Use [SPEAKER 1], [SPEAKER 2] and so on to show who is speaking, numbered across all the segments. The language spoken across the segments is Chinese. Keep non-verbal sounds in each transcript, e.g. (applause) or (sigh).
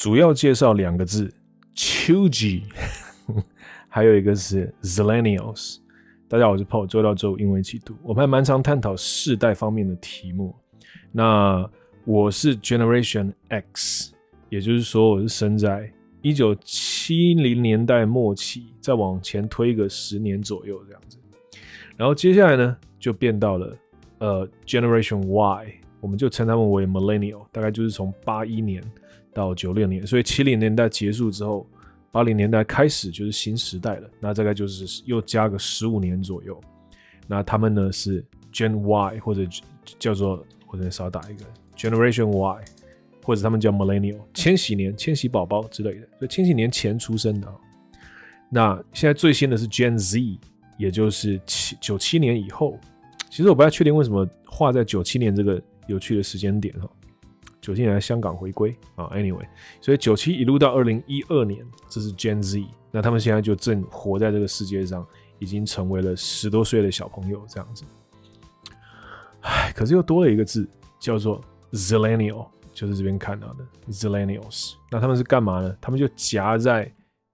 [SPEAKER 1] 主要介绍两个字 c h u g i 还有一个是 Zillennials。大家好，我是 Paul，周到周五英文一起读。我们还蛮常探讨世代方面的题目。那我是 Generation X，也就是说我是生在一九七零年代末期，再往前推个十年左右这样子。然后接下来呢，就变到了呃 Generation Y，我们就称他们为 Millennial，大概就是从八一年到九六年，所以七零年代结束之后，八零年代开始就是新时代了。那大概就是又加个十五年左右。那他们呢是 Gen Y，或者叫做或者少打一个 Generation Y，或者他们叫 Millennial，千禧年、千禧宝宝之类的，所以千禧年前出生的。那现在最新的是 Gen Z，也就是七九七年以后。其实我不太确定为什么画在九七年这个有趣的时间点哈。九七年香港回归啊，Anyway，所以九七一路到二零一二年，这是 Gen Z。那他们现在就正活在这个世界上，已经成为了十多岁的小朋友这样子。唉，可是又多了一个字，叫做 Zillennial，就是这边看到的 Zillennials。那他们是干嘛呢？他们就夹在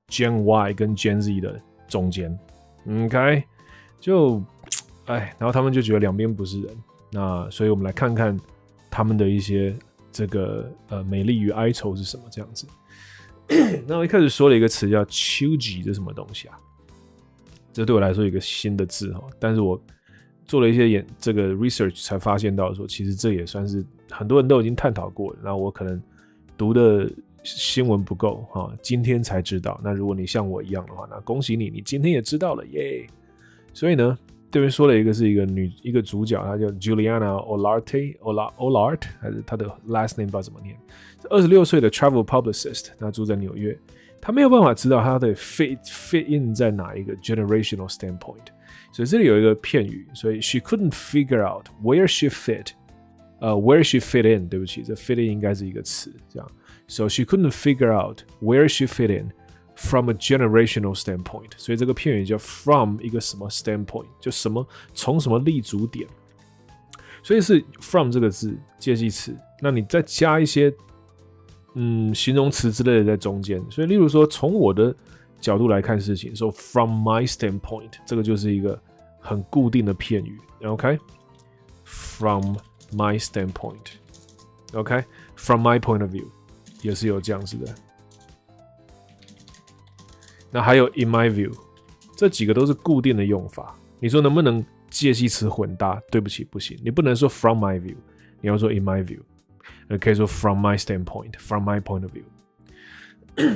[SPEAKER 1] Gen Y 跟 Gen Z 的中间。OK，就唉，然后他们就觉得两边不是人。那所以我们来看看他们的一些这个呃美丽与哀愁是什么这样子。(clears throat) 那我一开始说了一个词叫秋吉，这什么东西啊？这对我来说一个新的字哈，但是我。做了一些研这个 research 才发现到说，其实这也算是很多人都已经探讨过了。那我可能读的新闻不够哈，今天才知道。那如果你像我一样的话，那恭喜你，你今天也知道了耶。所以呢，这边说了一个是一个女一个主角，她叫 Juliana Olarte，Ola Olart，还是她的 last name 不知道怎么念。二十六岁的 travel publicist，那住在纽约，她没有办法知道她的 fit fit in 在哪一个 generational standpoint。所以这里有一个片语，所以 she couldn't figure out where she fit，呃，where she fit in，对不起，这 fit in 应该是一个词，这样。So she couldn't figure out where she fit in From a generational standpoint。所以这个片语叫 from 一个什么 standpoint，就什么从什么立足点。所以是 from 这个字介系词，那你再加一些嗯形容词之类的在中间。所以例如说，从我的角度来看事情，说 from my standpoint，这个就是一个很固定的片语，OK？From my standpoint，OK？From my point of view，也是有这样子的。那还有 in my view，这几个都是固定的用法。你说能不能介系词混搭？对不起，不行。你不能说 from my view，你要说 in my view。可以说 from my standpoint，from my point of view。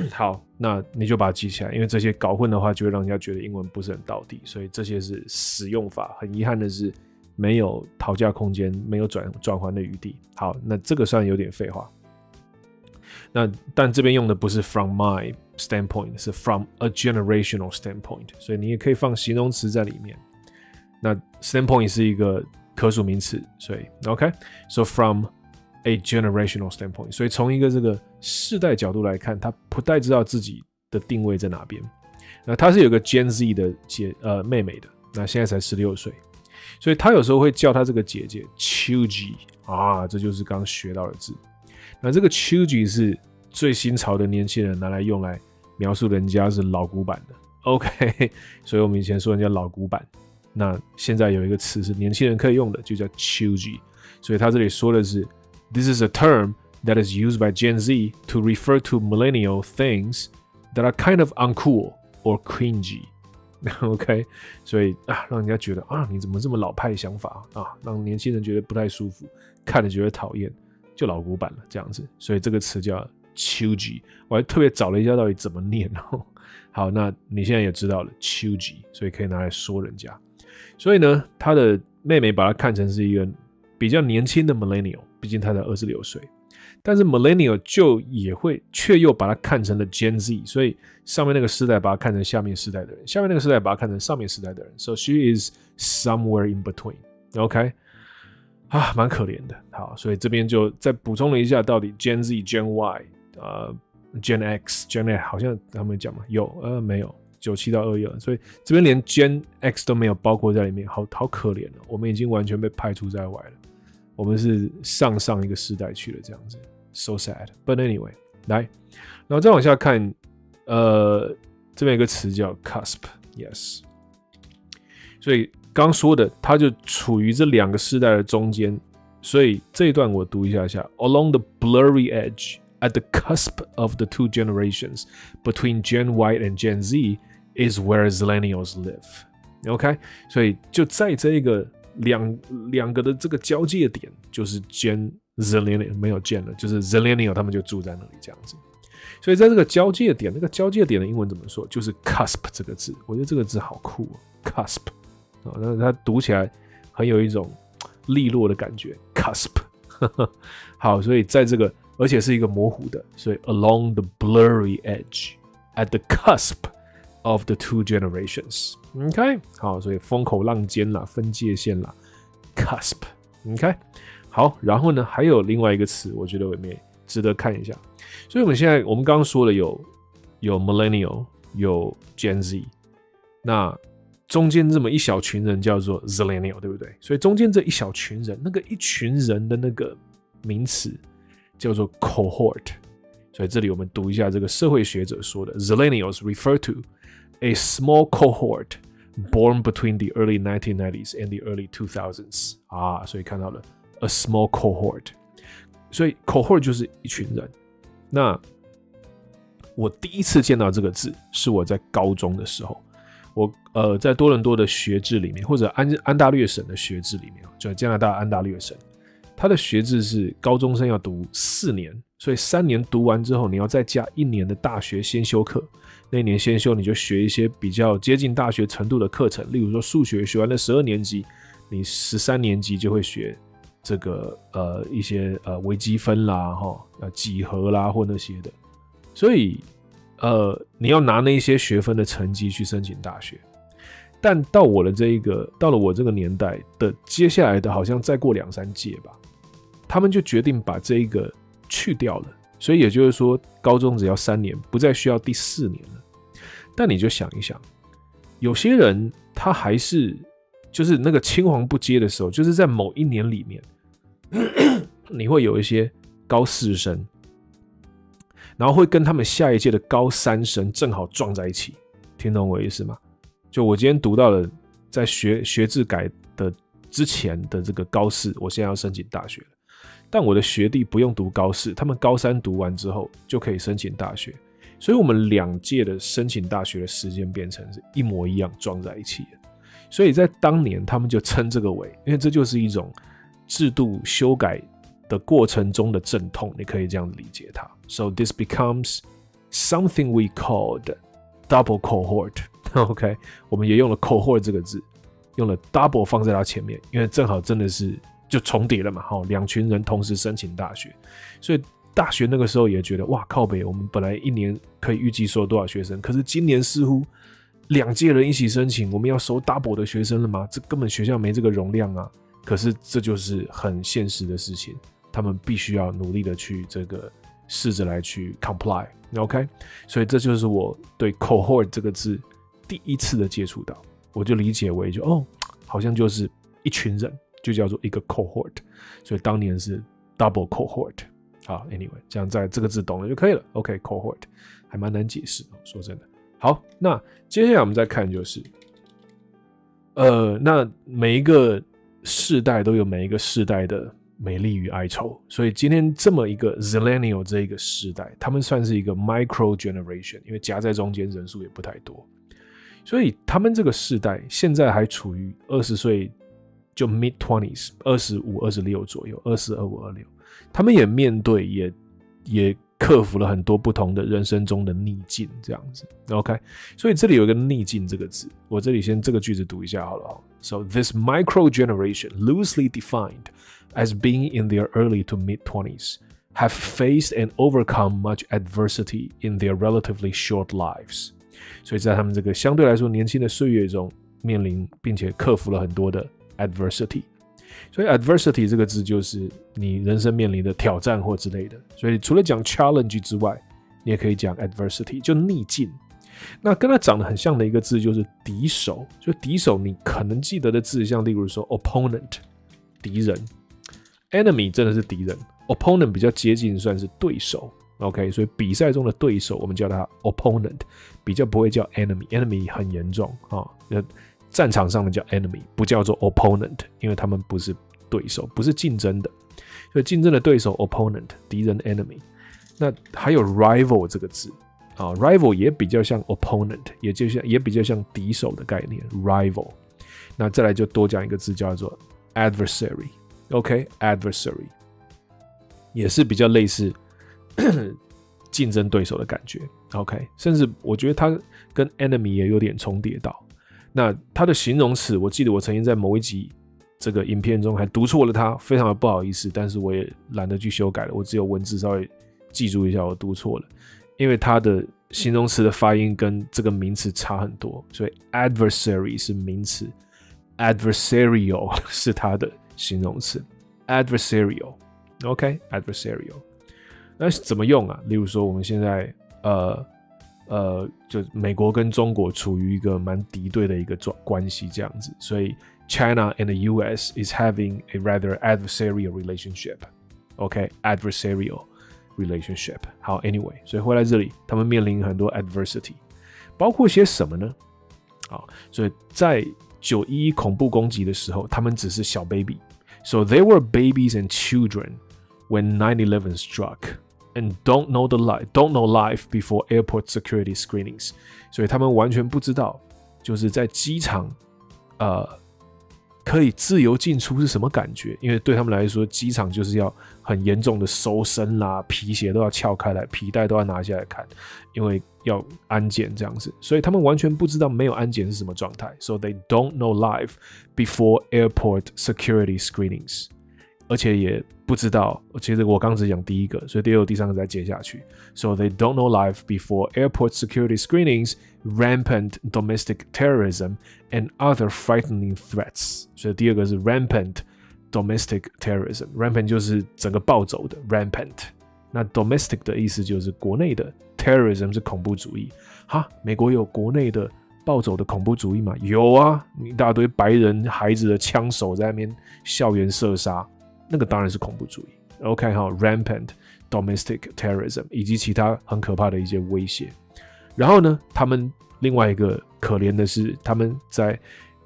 [SPEAKER 1] (coughs) 好，那你就把它记起来，因为这些搞混的话，就会让人家觉得英文不是很到底。所以这些是使用法，很遗憾的是没有讨价空间，没有转转换的余地。好，那这个算有点废话。那但这边用的不是 from my standpoint，是 from a generational standpoint，所以你也可以放形容词在里面。那 standpoint 是一个可数名词，所以 OK，so from。a generational standpoint，所以从一个这个世代角度来看，他不太知道自己的定位在哪边。那他是有个 Gen Z 的姐呃妹妹的，那现在才十六岁，所以他有时候会叫他这个姐姐 Chuji 啊，这就是刚学到的字。那这个 Chuji 是最新潮的年轻人拿来用来描述人家是老古板的。OK，(laughs) 所以我们以前说人家老古板，那现在有一个词是年轻人可以用的，就叫 Chuji。所以他这里说的是。This is a term that is used by Gen Z to refer to millennial things that are kind of uncool or cringy. (laughs) OK，所以啊，让人家觉得啊，你怎么这么老派想法啊？让年轻人觉得不太舒服，看着觉得讨厌，就老古板了这样子。所以这个词叫秋吉，我还特别找了一下到底怎么念哦。(laughs) 好，那你现在也知道了秋吉，所以可以拿来说人家。所以呢，他的妹妹把他看成是一个比较年轻的 millennial。毕竟他才二十六岁，但是 millennial 就也会却又把它看成了 Gen Z，所以上面那个时代把它看成下面时代的人，下面那个时代把它看成上面时代的人，so she is somewhere in between，OK，啊，蛮可怜的。好，所以这边就再补充了一下，到底 Gen Z、Gen Y、呃 Gen X、Gen A 好像他们讲嘛，有呃没有九七到二一二，所以这边连 Gen X 都没有包括在里面，好好可怜哦，我们已经完全被排除在外了。我们是上上一个时代去了，这样子，so sad。But anyway，来，然后再往下看，呃，这边有个词叫 cusp，yes。所以刚说的，它就处于这两个世代的中间。所以这一段我读一下下：Along the blurry edge, at the cusp of the two generations between Gen Y and Gen Z, is where Zillennials live. OK，所以就在这个两两个的这个交界点，就是 Gen zillennia 没有 Gen 了，就是 Zillennial 他们就住在那里这样子。所以在这个交界点，那个交界点的英文怎么说？就是 cusp 这个字，我觉得这个字好酷哦，cusp。啊，那它读起来很有一种利落的感觉，cusp。(laughs) 好，所以在这个，而且是一个模糊的，所以 along the blurry edge at the cusp of the two generations。OK，好，所以风口浪尖啦，分界线啦，cusp。OK，好，然后呢，还有另外一个词，我觉得我们也值得看一下。所以我们现在我们刚刚说了有有 millennial，有 Gen Z，那。中间这么一小群人叫做 Zillennial，对不对？所以中间这一小群人，那个一群人的那个名词叫做 cohort。所以这里我们读一下这个社会学者说的：Zillennials refer to a small cohort born between the early 1990s and the early 2000s。啊，所以看到了 a small cohort。所以 cohort 就是一群人。那我第一次见到这个字是我在高中的时候。我呃，在多伦多的学制里面，或者安安大略省的学制里面，就加拿大安大略省，它的学制是高中生要读四年，所以三年读完之后，你要再加一年的大学先修课。那一年先修，你就学一些比较接近大学程度的课程，例如说数学，学完了十二年级，你十三年级就会学这个呃一些呃微积分啦，哈，呃几何啦或那些的，所以。呃，你要拿那些学分的成绩去申请大学，但到我的这一个，到了我这个年代的接下来的，好像再过两三届吧，他们就决定把这一个去掉了。所以也就是说，高中只要三年，不再需要第四年了。但你就想一想，有些人他还是就是那个青黄不接的时候，就是在某一年里面，(coughs) 你会有一些高四生。然后会跟他们下一届的高三生正好撞在一起，听懂我意思吗？就我今天读到了，在学学制改的之前的这个高四，我现在要申请大学了。但我的学弟不用读高四，他们高三读完之后就可以申请大学，所以我们两届的申请大学的时间变成是一模一样撞在一起的。所以在当年，他们就称这个为，因为这就是一种制度修改。的过程中的阵痛，你可以这样理解它。So this becomes something we called double cohort. (laughs) OK，我们也用了 cohort 这个字，用了 double 放在它前面，因为正好真的是就重叠了嘛。好，两群人同时申请大学，所以大学那个时候也觉得哇靠北，我们本来一年可以预计收多少学生，可是今年似乎两届人一起申请，我们要收 double 的学生了吗？这根本学校没这个容量啊。可是这就是很现实的事情。他们必须要努力的去这个试着来去 comply，OK，所以这就是我对 cohort 这个字第一次的接触到，我就理解为就哦，好像就是一群人，就叫做一个 cohort，所以当年是 double cohort，好，anyway，这样在这个字懂了就可以了，OK，cohort 还蛮难解释，说真的。好，那接下来我们再看就是，呃，那每一个世代都有每一个世代的。美丽与哀愁，所以今天这么一个 Zillennial 这一个时代，他们算是一个 micro generation，因为夹在中间人数也不太多，所以他们这个世代现在还处于二十岁就 mid twenties，二十五、二十六左右，二四、二五、二六，他们也面对，也也克服了很多不同的人生中的逆境，这样子。OK，所以这里有一个逆境这个字，我这里先这个句子读一下好了。So this micro generation, loosely defined. as being in their early to mid 20s, have faced and overcome much adversity in their relatively short lives. 所以在他们这个相对来说年轻的岁月中，面临并且克服了很多的 adversity。 所以 adversity 这个字就是你人生面临的挑战或之类的。所以除了讲 challenge 之外，你也可以讲 adversity，就逆境。那跟它长得很像的一个字就是敌手。就敌手，你可能记得的字，像例如说 opponent，敌人。Enemy 真的是敌人，Opponent 比较接近算是对手 OK，所以比赛中的对手我们叫他 opponent，比较不会叫 enemy。enemy 很严重啊，战场上的叫 enemy，不叫做 opponent，因为他们不是对手，不是竞争的。所以竞争的对手 opponent，敌人 enemy。那还有 rival 这个字啊，rival 也比较像 opponent，也就像也比较像敌手的概念 rival。那再来就多讲一个字叫做 adversary，OK，adversary 也是比较类似 (coughs) 竞争对手的感觉，OK，甚至我觉得它跟 enemy 也有点重叠到。那它的形容词，我记得我曾经在某一集这个影片中还读错了它，非常的不好意思，但是我也懒得去修改了，我只有文字稍微记住一下我读错了，因为它的形容词的发音跟这个名词差很多，所以 adversary 是名词。Adversarial (laughs) 是它的形容词，adversarial，OK，adversarial，那怎么用啊？例如说，我们现在呃呃，就美国跟中国处于一个蛮敌对的一个状关系这样子，所以 China and the U.S. is having a rather adversarial relationship，OK，adversarial relationship。好，Anyway，所以回来这里，他们面临很多 adversity，包括些什么呢？好，所以在九一一恐怖攻击的时候，他们只是小 baby。So they were babies and children when 9/11 struck And don't know the life, don't know life before airport security screenings。所以他们完全不知道，就是在机场，呃。可以自由进出是什么感觉？因为对他们来说，机场就是要很严重的搜身啦，皮鞋都要撬开来，皮带都要拿下来看，因为要安检这样子。所以他们完全不知道没有安检是什么状态。So they don't know life before airport security screenings，而且也不知道。其实我刚只讲第一个，所以第二个、第三个再接下去。So they don't know life before airport security screenings。rampant domestic terrorism and other frightening threats。所以第二个是 rampant domestic terrorism。rampant 就是整个暴走的 rampant。那 domestic 的意思就是国内的，terrorism 是恐怖主义。哈，美国有国内的暴走的恐怖主义吗？有啊，一大堆白人孩子的枪手在那边校园射杀，那个当然是恐怖主义。OK 哈，rampant domestic terrorism 以及其他很可怕的一些威胁。然后呢，他们另外一个可怜的是，他们在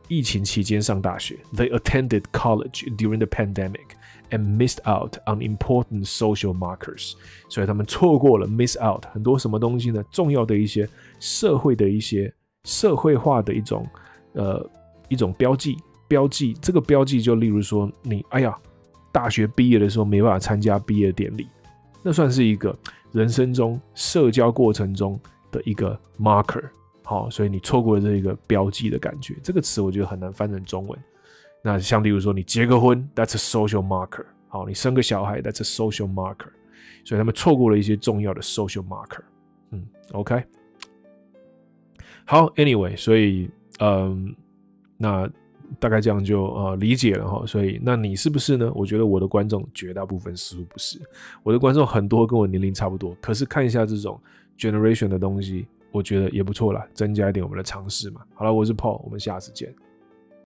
[SPEAKER 1] 疫情期间上大学。They attended college during the pandemic and missed out on important social markers。所以他们错过了 miss out 很多什么东西呢？重要的一些社会的一些社会化的一种呃一种标记标记。这个标记就例如说，你哎呀，大学毕业的时候没办法参加毕业典礼，那算是一个人生中社交过程中。的一个 marker，好，所以你错过了这一个标记的感觉。这个词我觉得很难翻成中文。那像例如说，你结个婚，that's a social marker。好，你生个小孩，that's a social marker。所以他们错过了一些重要的 social marker。嗯，OK。好，Anyway，所以嗯，那大概这样就呃理解了哈。所以那你是不是呢？我觉得我的观众绝大部分似乎不是。我的观众很多跟我年龄差不多，可是看一下这种。generation 的东西，我觉得也不错啦，增加一点我们的尝试嘛。好了，我是 Paul，我们下次见。